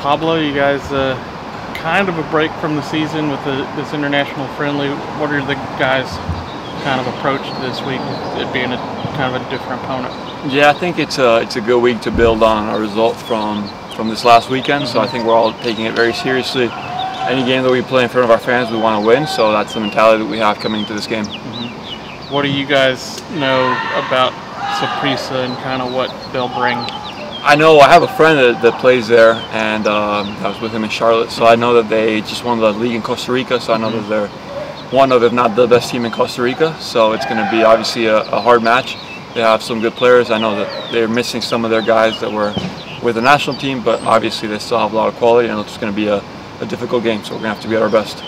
Pablo, you guys uh, kind of a break from the season with the, this international friendly. What are the guys' kind of approach this week, it being a kind of a different opponent? Yeah, I think it's a it's a good week to build on our result from from this last weekend. So I think we're all taking it very seriously. Any game that we play in front of our fans, we want to win. So that's the mentality that we have coming into this game. Mm-hmm. What do you guys know about Saprissa and kind of what they'll bring? I know I have a friend that, that plays there, and um, I was with him in Charlotte. So I know that they just won the league in Costa Rica. So I know that they're one of, if not the best team in Costa Rica. So it's going to be obviously a, a hard match. They have some good players. I know that they're missing some of their guys that were with the national team, but obviously they still have a lot of quality, and it's going to be a, a difficult game. So we're going to have to be at our best.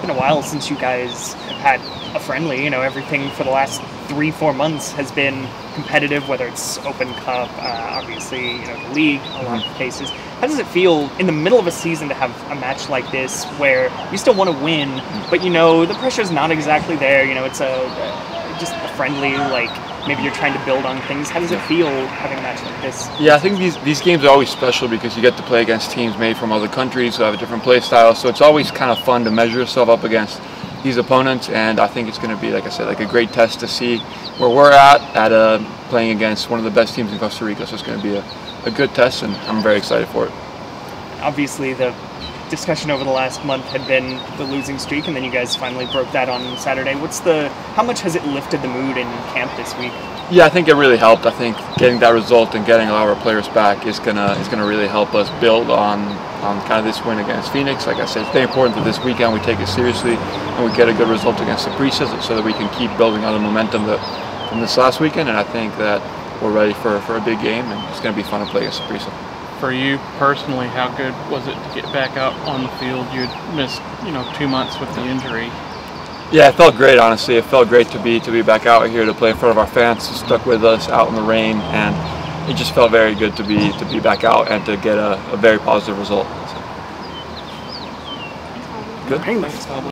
It's been a while since you guys have had a friendly. You know, everything for the last three, four months has been competitive, whether it's Open Cup, uh, obviously, you know, the league, a lot of mm-hmm. cases. How does it feel in the middle of a season to have a match like this where you still want to win, mm. but you know the pressure's not exactly there? You know, it's a, a just a friendly, like maybe you're trying to build on things. How does it feel having a match like this? Yeah, I think these these games are always special because you get to play against teams made from other countries who have a different play style. So it's always kind of fun to measure yourself up against these opponents, and I think it's going to be, like I said, like a great test to see where we're at at uh, playing against one of the best teams in Costa Rica. So it's going to be a, a good test, and I'm very excited for it. Obviously, the discussion over the last month had been the losing streak, and then you guys finally broke that on Saturday. What's the? How much has it lifted the mood in camp this week? Yeah, I think it really helped. I think getting that result and getting a lot of our players back is gonna is gonna really help us build on on kind of this win against Phoenix. Like I said, it's very important that this weekend we take it seriously and we get a good result against the Saprissa so that we can keep building on the momentum that from this last weekend. And I think that we're ready for, for a big game and it's to be fun to play against Saprissa. For you personally, how good was it to get back out on the field? You'd missed, you know, two months with the injury. Yeah, it felt great. Honestly, it felt great to be to be back out here to play in front of our fans, stuck with us out in the rain, and it just felt very good to be to be back out and to get a, a very positive result. Good. Thanks, Pablo.